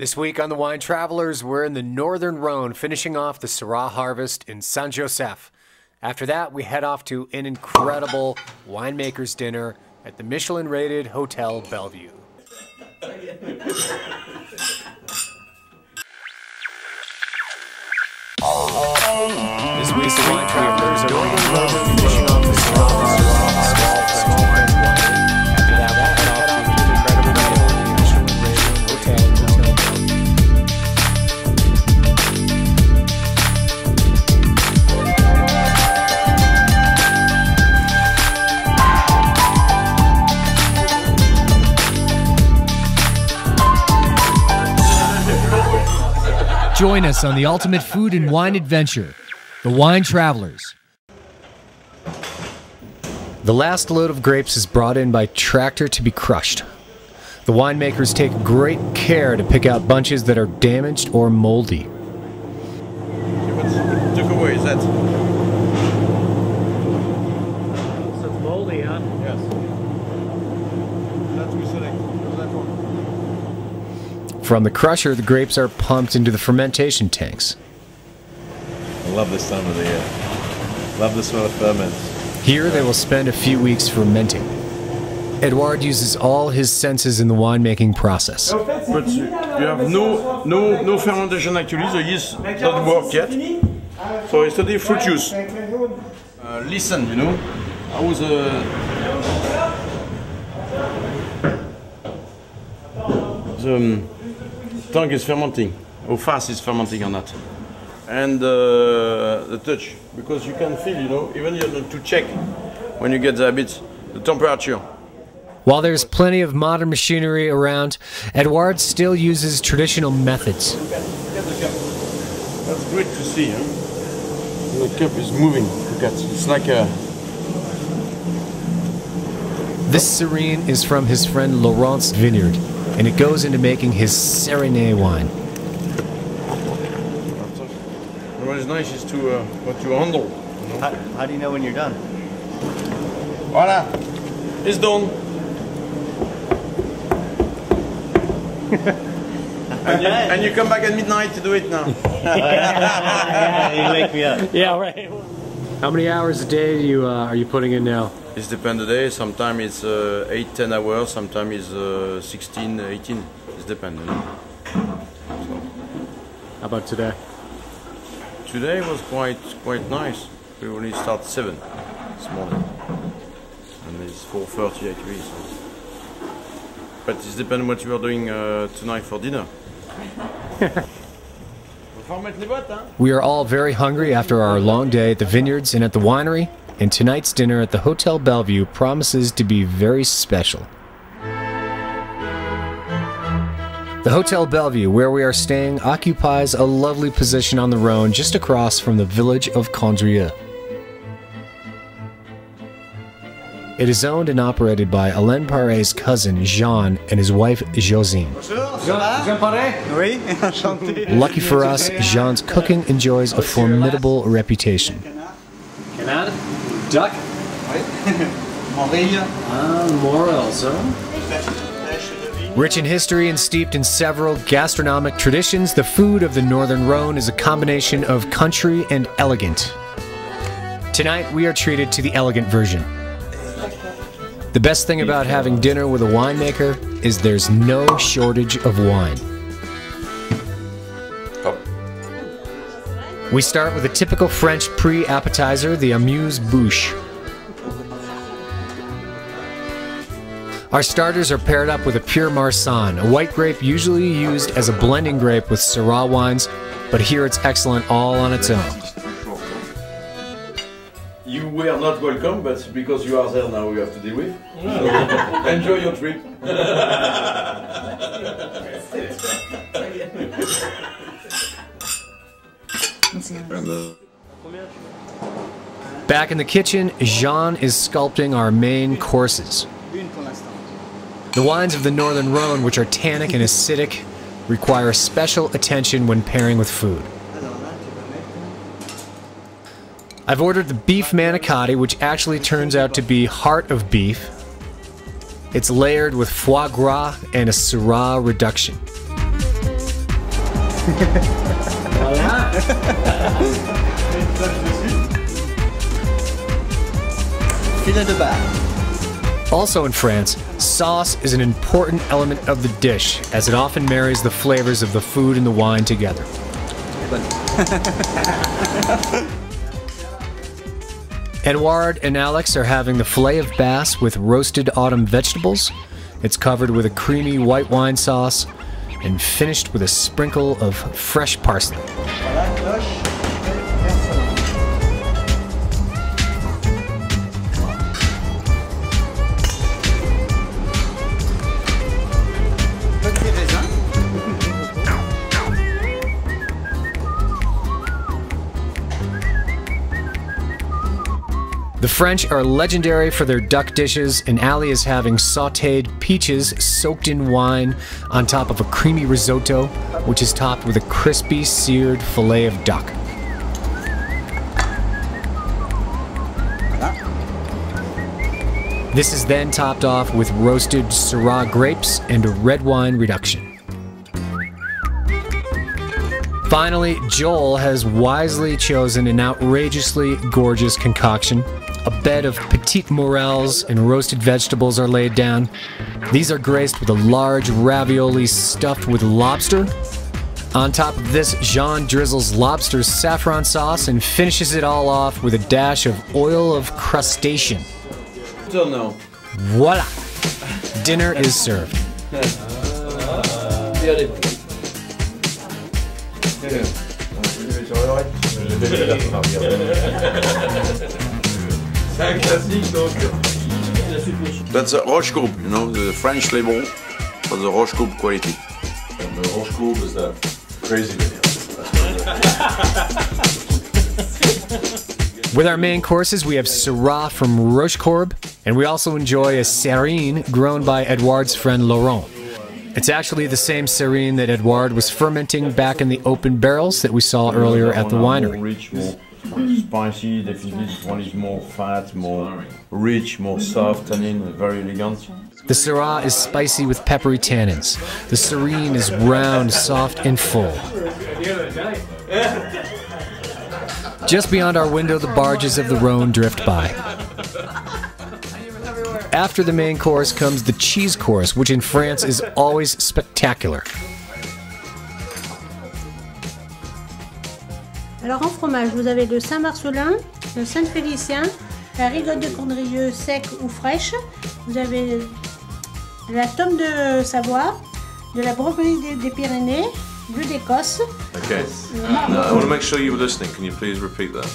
This week on the Wine Travelers, we're in the Northern Rhone finishing off the Syrah harvest in Saint Joseph. After that, we head off to an incredible winemaker's dinner at the Michelin rated Hotel Bellevue. This week's Wine Travelers are Northern Rhone finishing off the Syrah Join us on the ultimate food and wine adventure, the Wine Travelers. The last load of grapes is brought in by tractor to be crushed. The winemakers take great care to pick out bunches that are damaged or moldy. Took away, is that? So it's moldy, huh? Yes. That we select. That one. From the crusher, the grapes are pumped into the fermentation tanks. I love this time of the year. Love the smell of ferments. Here, they will spend a few weeks fermenting. Edouard uses all his senses in the winemaking process. But you you have no no no fermentation actually. The yeast doesn't work yet. So it's only fruit juice. Uh, listen, you know, I was uh, the um, tongue is fermenting. How fast is fermenting or not? And uh, the touch, because you can feel, you know, even you have to check when you get the habit, the temperature. While there's plenty of modern machinery around, Edouard still uses traditional methods. Get the cup. That's great to see. Huh? The cup is moving. Look at it's like a. This Serine is from his friend Laurent's vineyard, and it goes into making his Serenay wine. What is nice is to uh, what you handle. You know? How, how do you know when you're done? Voila, it's done. and, you, and you come back at midnight to do it now. you wake me up. Yeah, right. How many hours a day do you, uh, are you putting in now? It depends the day. Sometimes it's uh, 8, 10 hours. Sometimes it's uh, 16, 18. It depends. You know? How about today? Today was quite quite nice. We only start seven this morning, and it's 4:30 actually. So. But it depends what you are doing uh, tonight for dinner. Faut remettre les bottes, hein? We are all very hungry after our long day at the vineyards and at the winery, and tonight's dinner at the Hotel Bellevue promises to be very special. The Hotel Bellevue, where we are staying, occupies a lovely position on the Rhone just across from the village of Condrieu. It is owned and operated by Alain Paret's cousin Jean and his wife Josine. Oui, enchanté. Lucky for us, Jean's cooking enjoys a formidable reputation. Canada? Duck? Morille. Ah, morels, huh? Rich in history and steeped in several gastronomic traditions, the food of the Northern Rhone is a combination of country and elegant. Tonight, we are treated to the elegant version. The best thing about having dinner with a winemaker is there's no shortage of wine. We start with a typical French pre appetizer, the amuse bouche. Our starters are paired up with a pure Marsanne, a white grape usually used as a blending grape with Syrah wines, but here it's excellent all on its own. You were not welcome, but because you are there now, you have to deal with. So enjoy your trip. Back in the kitchen, Jean is sculpting our main courses. The wines of the Northern Rhone, which are tannic and acidic, require special attention when pairing with food. I've ordered the beef manicotti, which actually turns out to be heart of beef. It's layered with foie gras and a Syrah reduction. Filet de bar. Also in France, sauce is an important element of the dish, as it often marries the flavors of the food and the wine together. Edouard and Alex are having the filet of bass with roasted autumn vegetables. It's covered with a creamy white wine sauce and finished with a sprinkle of fresh parsley. French are legendary for their duck dishes, and Ali is having sauteed peaches soaked in wine on top of a creamy risotto, which is topped with a crispy seared filet of duck. This is then topped off with roasted Syrah grapes and a red wine reduction. Finally, Joel has wisely chosen an outrageously gorgeous concoction. A bed of petite morels and roasted vegetables are laid down. These are graced with a large ravioli stuffed with lobster. On top of this, Jean drizzles lobster saffron sauce and finishes it all off with a dash of oil of crustacean. Don't know. Voila! Dinner is served. That's a Roche Coupe, you know, the French label for the Roche Coupe quality. And the Roche Coupe is that crazy video. With our main courses, we have Syrah from Rochecorbe, and we also enjoy a Serine grown by Edouard's friend Laurent. It's actually the same Serine that Edouard was fermenting back in the open barrels that we saw earlier at the winery. Spicy. Definitely, this one is more fat, more rich, more soft, tannin, very elegant. The Syrah is spicy with peppery tannins. The Serine is round, soft, and full. Just beyond our window, the barges of the Rhone drift by. After the main course comes the cheese course, which in France is always spectacular. Alors en fromage, vous avez le Saint-Marcelin, le Saint-Félicien, la rigotte de Condrieu sec ou fraîche. Vous avez la tome de Savoie, de la brocoli des, Pyrénées, du d'Écosse. Okay. Now, I want to make sure you were listening. Can you please repeat that?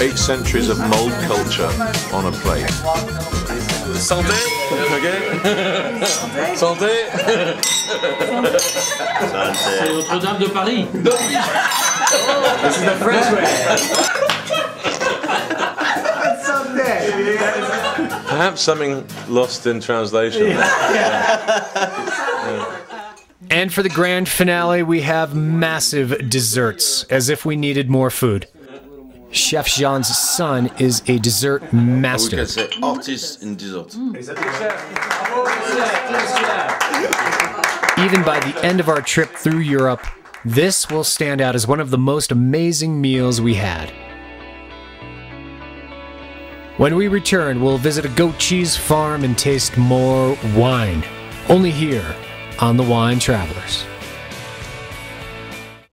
Eight centuries of mold culture on a plate. Santé, okay? Santé. C'est Notre-Dame de Paris. Perhaps something lost in translation. And for the grand finale, we have massive desserts, as if we needed more food. Chef Jean's son is a dessert We master. can say artist in dessert. Even by the end of our trip through Europe, this will stand out as one of the most amazing meals we had. When we return, we'll visit a goat cheese farm and taste more wine. Only here on the Wine Travelers.